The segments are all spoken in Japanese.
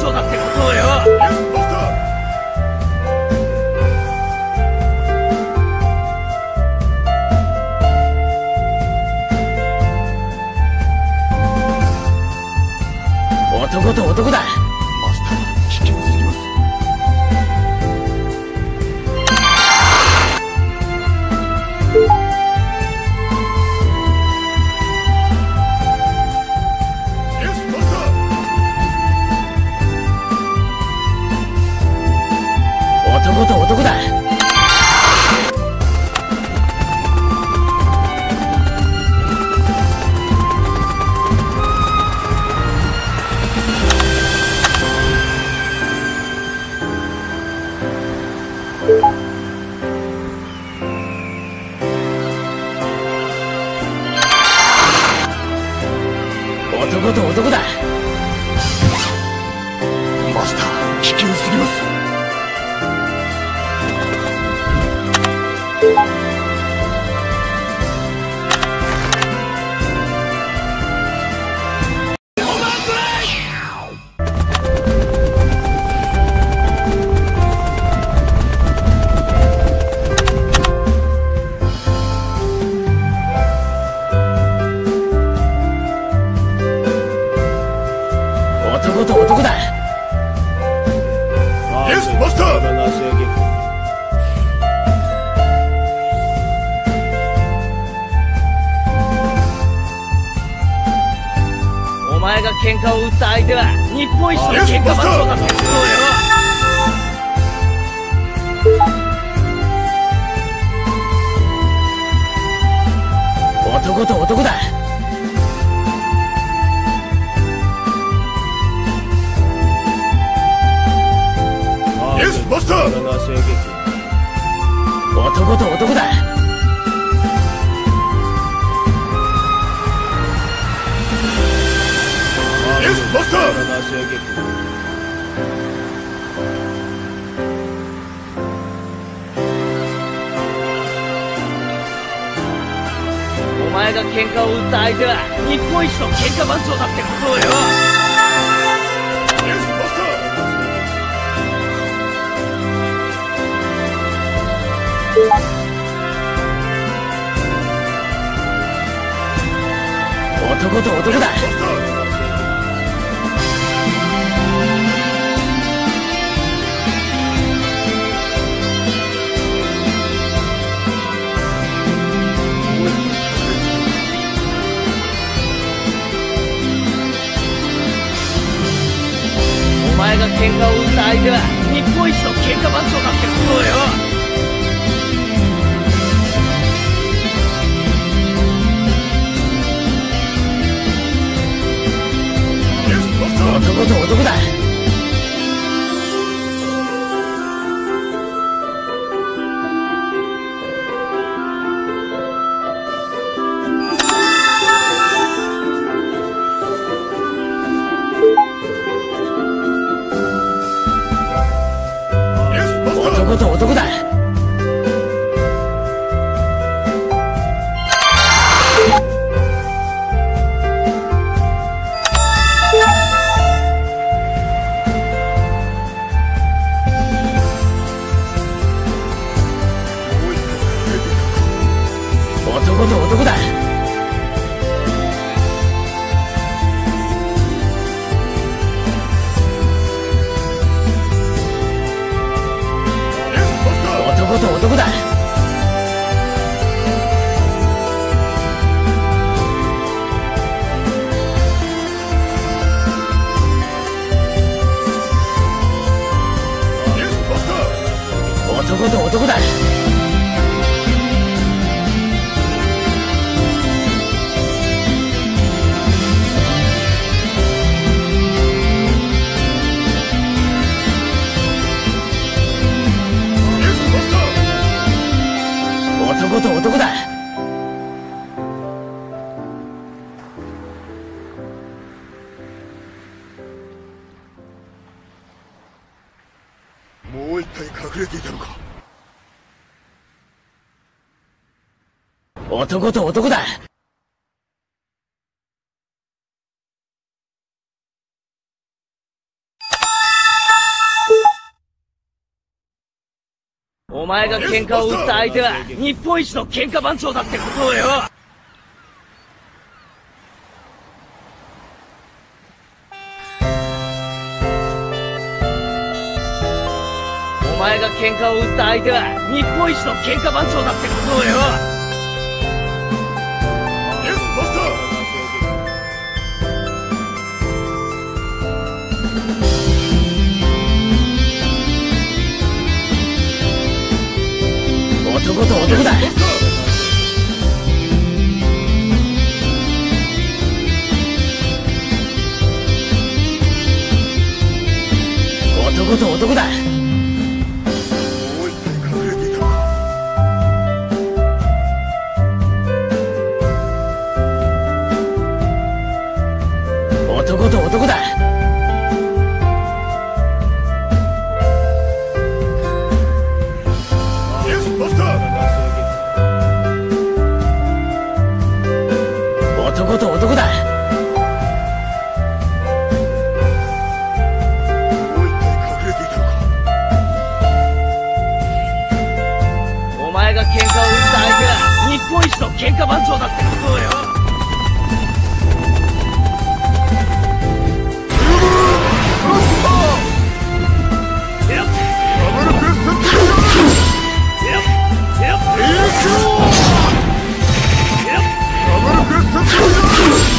長だってことをよ。男と男だ。打った相手は。日本一の喧嘩番長だっそうよ男と男だイエスマスター男と男だ Yes, master! お前が喧嘩を打った相手は日本一の喧嘩番長だってことをよ男と男だ喧嘩を打った相手は日本一の喧嘩番長だってことよ。男と男だ。男だ。男と男だ。前が喧嘩を打った相手は日本一の喧嘩番長だってことをよ。お前が喧嘩を打った相手は日本一の喧嘩番長だってことをよ。男と男だ。男と男だ。本一の喧嘩番長だってことよ。ダブルクエストや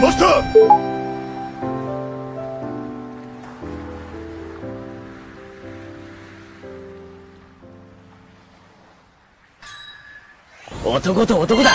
マスター男と男だ。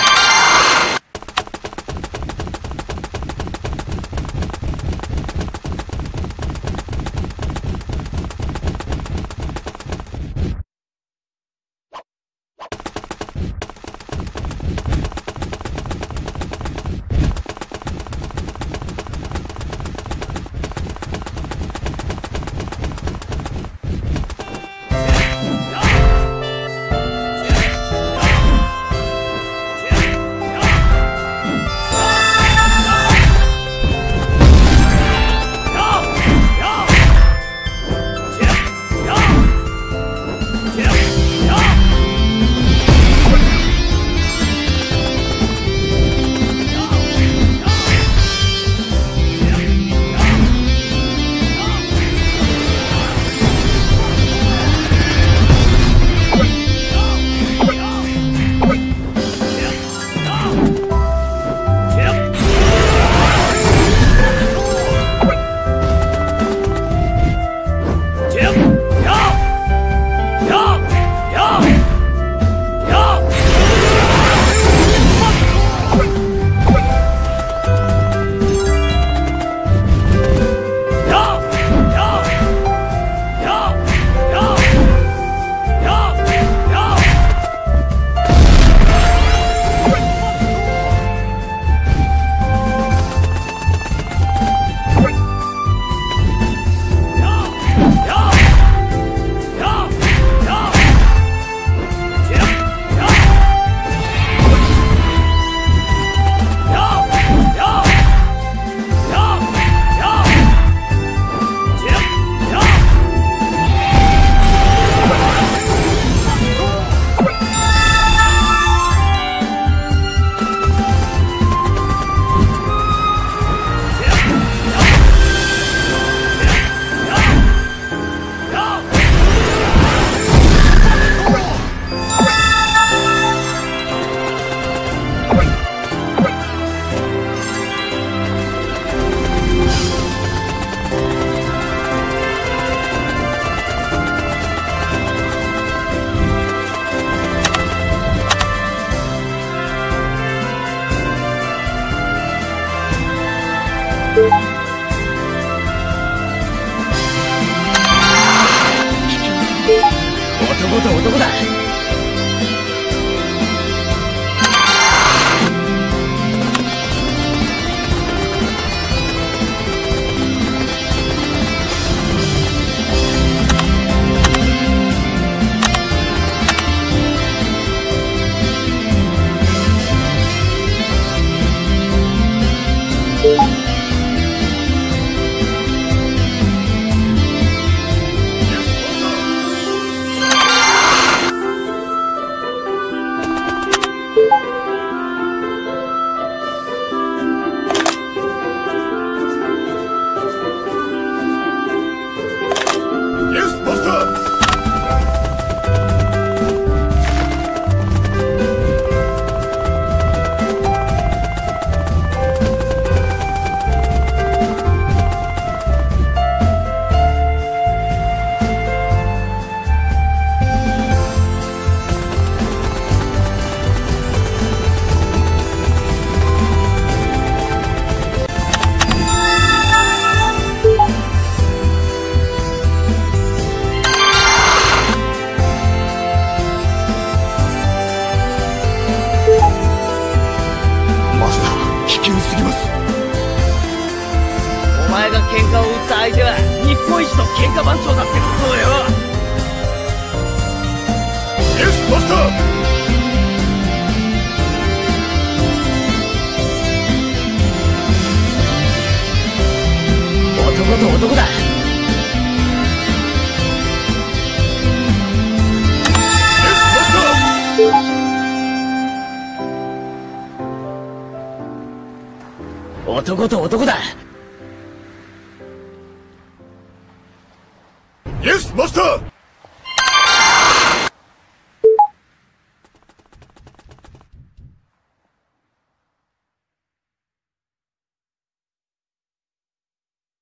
男と男だ。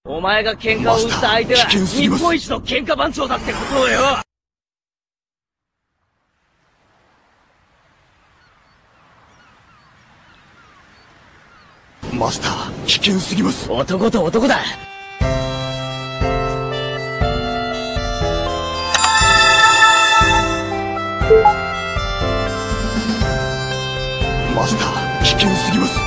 お前が喧嘩を売った相手は日本一の喧嘩番長だってことをよマスター危険すぎます。男と男だ。マスター危険すぎます。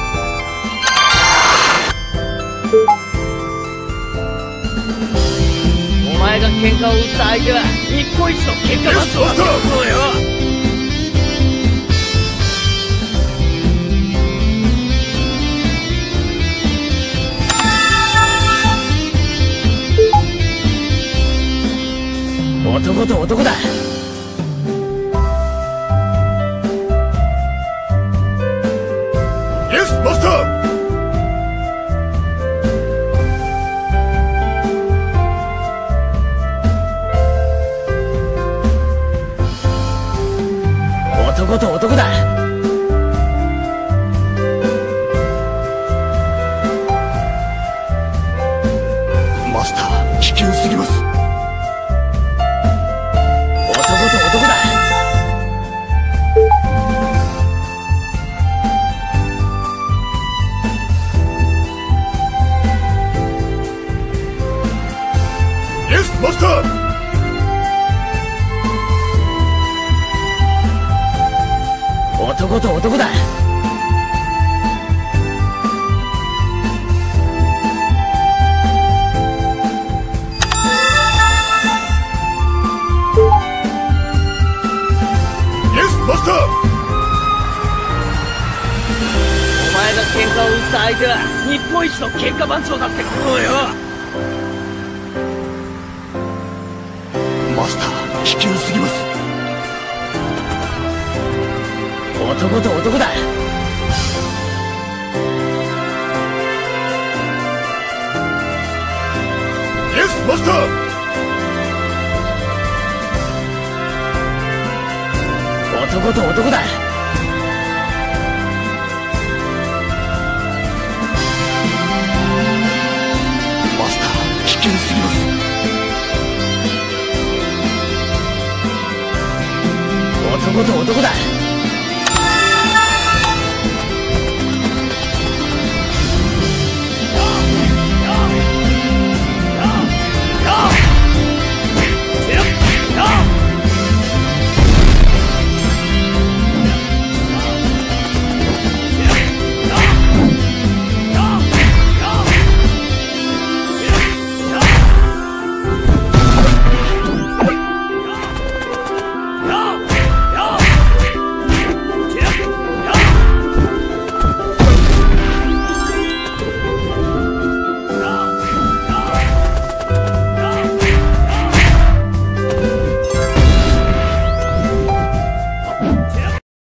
お前が喧嘩を売った相手は日本一の喧嘩番長だ。ってことをよ男と男だ。イエスマスター男と男だ。マスター危険すぎますイエスマスター男と男だ。イエスマスターお前が喧嘩を売った相手は日本一の喧嘩番長だってことをよイエスマスター男と男だ。マスター危険すぎます。男と男だ